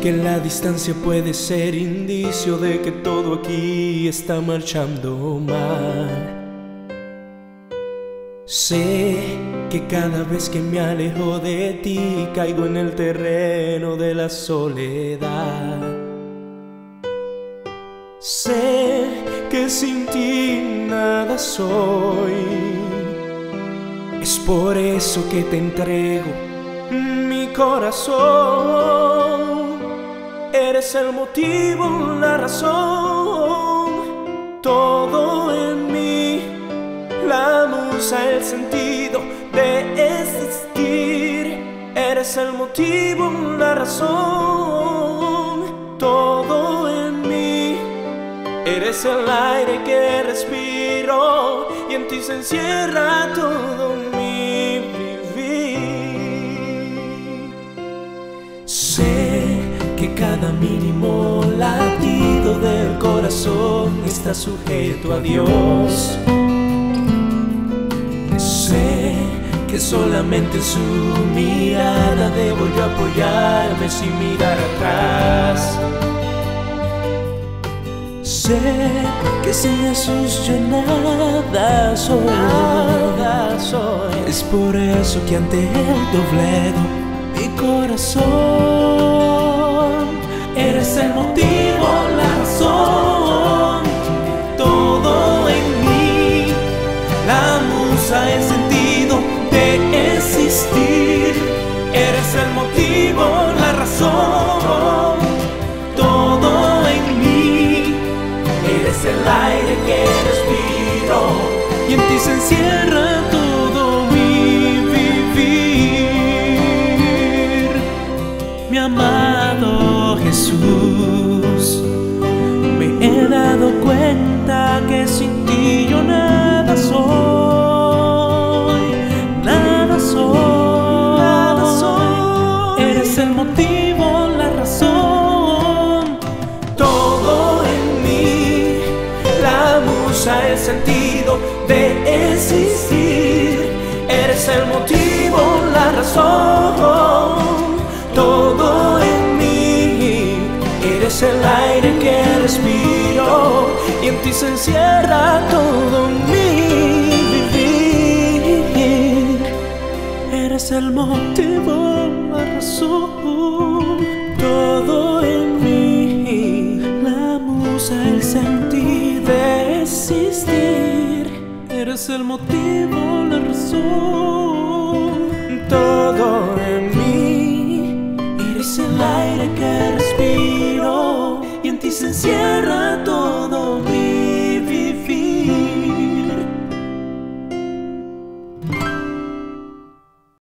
que la distancia puede ser indicio de que todo aquí está marchando mal. Sé que cada vez que me alejo de ti caigo en el terreno de la soledad. Sé que sin ti nada soy. Es por eso que te entrego mi corazón. Eres el motivo, la razón, todo en mí, la musa, el sentido de existir. Eres el motivo, la razón, todo en mí. Eres el aire que respiro y en ti se encierra todo Sé que cada mínimo latido del corazón está sujeto a Dios. Sé que solamente en su mirada debo yo apoyarme sin mirar atrás. Sé que sin Jesús yo nada soy. Nada soy. Es por eso que ante Él dobledo mi corazón. Eres el motivo, la razón, todo en mí, la musa, el sentido de existir. Eres el motivo, la razón, todo en mí. Eres el aire que respiro y en ti se encierra Mi amado Jesús, me he dado cuenta que sin ti yo nada soy, nada soy, nada soy. Eres el motivo, la razón, todo en mí, la musa, el sentido de existir. Eres el motivo, la razón, Eres el aire que respiro y en ti se encierra todo mi vivir. Eres el motivo, la razón, todo en mí. La musa, el sentir de existir. Eres el motivo, la razón, todo en mí.